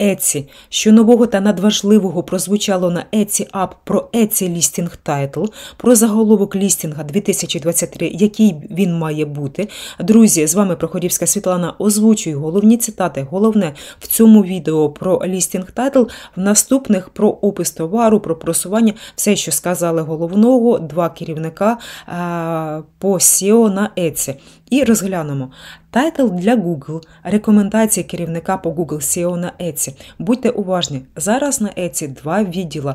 Etsy. Що нового та надважливого прозвучало на Etsy Up про Etsy Listing Title, про заголовок лістінга 2023, який він має бути. Друзі, з вами Проходівська Світлана озвучую головні цитати. Головне в цьому відео про listing title, в наступних про опис товару, про просування, все, що сказали головного, два керівника а, по SEO на Etsy. І розглянемо title для Google, рекомендації керівника по Google SEO на Etsy. Будьте уважні, зараз на Etsy два відділа: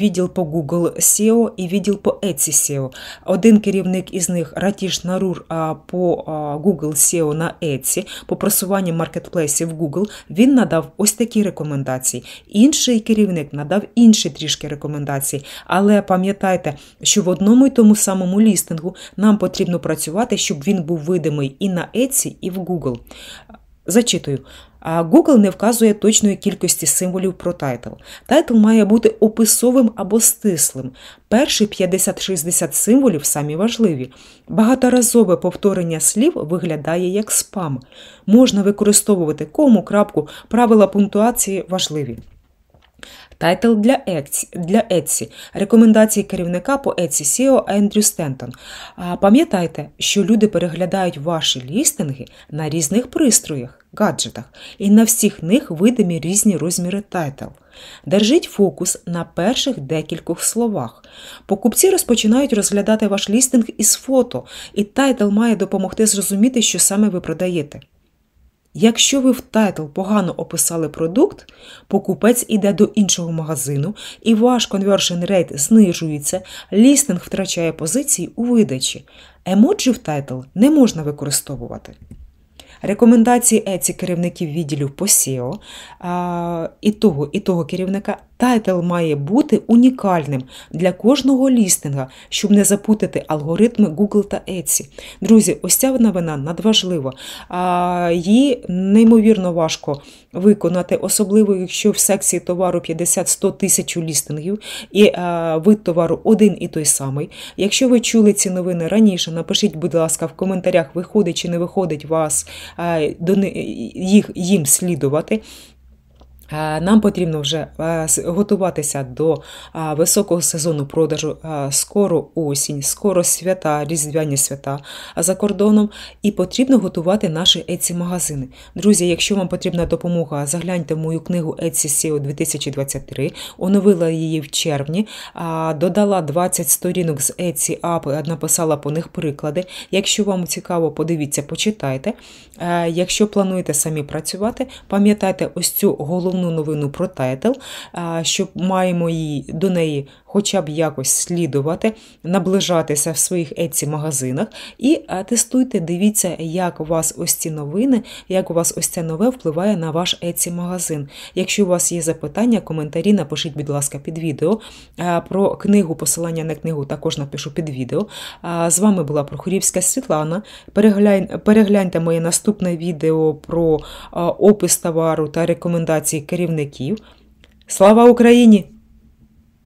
відділ по Google SEO і відділ по Etsy SEO. Один керівник із них Ратіш Нарур по Google SEO на Etsy, по просуванню маркетплейсів Google. Він надав ось такі рекомендації. Інший керівник надав інші трішки рекомендації. Але пам'ятайте, що в одному й тому самому лістингу нам потрібно працювати, щоб він був видимий і на Etsy, і в Google. Зачитую. Google не вказує точної кількості символів про title. Title має бути описовим або стислим. Перші 50-60 символів самі важливі. Багаторазове повторення слів виглядає як спам. Можна використовувати кому, крапку, правила пунктуації важливі. Title для Etsy, для Etsy. Рекомендації керівника по Etsy SEO Ендрю Стентон. Пам'ятайте, що люди переглядають ваші лістинги на різних пристроях, гаджетах, і на всіх них видимі різні розміри title. Держіть фокус на перших декількох словах. Покупці розпочинають розглядати ваш лістинг із фото, і title має допомогти зрозуміти, що саме ви продаєте. Якщо ви в title погано описали продукт, покупець іде до іншого магазину і ваш conversion rate знижується, лістинг втрачає позиції у видачі. Емоджі в title не можна використовувати. Рекомендації Etsy керівників відділів по SEO і того, і того керівника Title має бути унікальним для кожного лістинга, щоб не запутати алгоритми Google та Etsy. Друзі, ось ця новина надважлива. Її неймовірно важко виконати, особливо якщо в секції товару 50-100 тисяч лістингів і вид товару один і той самий. Якщо ви чули ці новини раніше, напишіть, будь ласка, в коментарях, виходить чи не виходить вас їх їм слідувати. Е, нам потрібно вже е, готуватися до е, високого сезону продажу. Скоро осінь, скоро свята, різдвяні свята за кордоном, і потрібно готувати наші Etsy магазини. Друзі, якщо вам потрібна допомога, загляньте мою книгу Etsy SEO 2023, оновила її в червні, додала 20 сторінок з Etsy Up, написала по них приклади. Якщо вам цікаво, подивіться, почитайте. Якщо плануєте самі працювати, пам'ятайте ось цю головну головну новину про title, що маємо її до неї хоча б якось слідувати, наближатися в своїх Etsy магазинах і тестуйте, дивіться, як у вас ось ці новини, як у вас ось це нове впливає на ваш Etsy магазин. Якщо у вас є запитання, коментарі, напишіть, будь ласка, під відео. Про книгу, посилання на книгу також напишу під відео. З вами була Прохорівська Світлана. Перегляньте моє наступне відео про опис товару та рекомендації керівників. Слава Україні!